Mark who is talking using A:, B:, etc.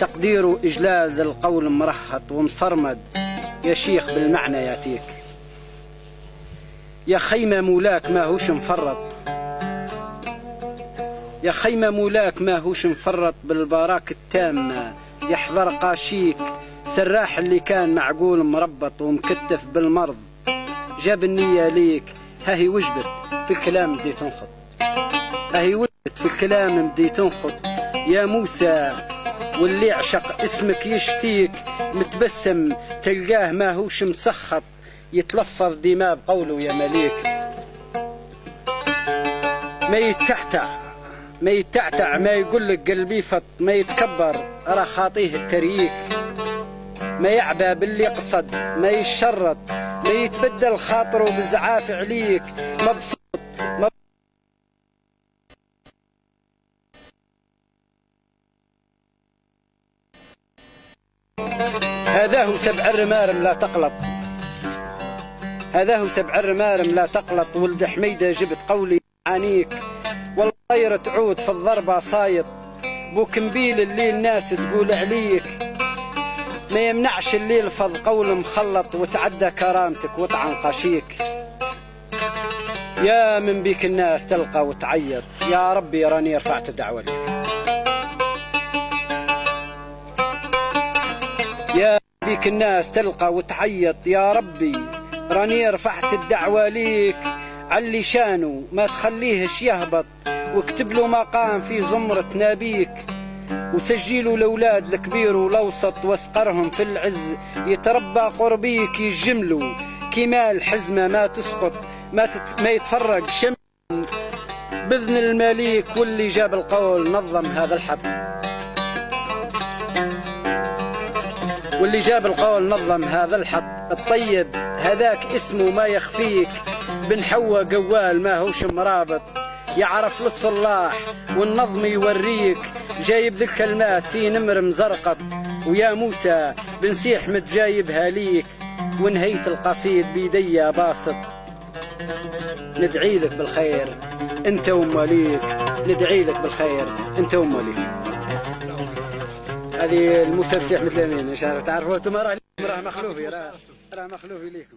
A: تقدير إجلال القول مرهط ومصرمد. يا شيخ بالمعنى ياتيك. يا خيمة مولاك ما هوش مفرط. يا خيمة مولاك ما هوش مفرط بالبراك التامة. يحضر قاشيك سراح اللي كان معقول مربط ومكتف بالمرض. جاب النية ليك هاهي وجبت في الكلام بدي تنخط. هاهي وجبت في الكلام بدي تنخط. يا موسى واللي عشق اسمك يشتيك متبسم تلقاه ما هوش مسخط يتلفظ دماء بقوله يا مليك. ما يتعتع ما يتعتع ما يقول لك قلبي فط ما يتكبر راه خاطيه الترييك. ما يعبى باللي قصد ما يشرط ما يتبدل خاطره بزعاف عليك. مبسوط مب... هذا هو سبع الرمارم لا تقلط. هذا هو سبع الرمارم لا تقلط. ولد حميدة جبت قولي عنيك والطير تعود في الضربة صايط. بوك مبيل اللي الناس تقول عليك. ما يمنعش الليل فض قول مخلط وتعدى كرامتك وطعن قشيك. يا من بيك الناس تلقى وتعيط. يا ربي راني رفعت الدعوة لك بيك الناس تلقى وتعيط يا ربي راني رفعت الدعوة ليك. علي شانو ما تخليهش يهبط. واكتب له مقام في زمرة نبيك. وسجلوا الأولاد الكبير والأوسط واسقرهم في العز. يتربى قربيك يجملوا كما الحزمة ما تسقط. ما, تت ما يتفرق شم. بإذن المليك واللي جاب القول نظم هذا الحب واللي جاب القول نظم هذا الحب الطيب هذاك اسمه ما يخفيك. بن حوا قوال ما هوش مرابط يعرف للصلاح والنظم يوريك. جايب ذي الكلمات في نمر مزرقط. ويا موسى بنسيح متجايبها ليك. ونهيت القصيد بيدي باسط. ندعي لك بالخير. انت ومواليك ندعي لك بالخير. انت ومواليك هذه الموسى مثل امين إن شاء الله. تعرفوا أنتم راه راه مخلوفي راه راه مخلوفي ليكم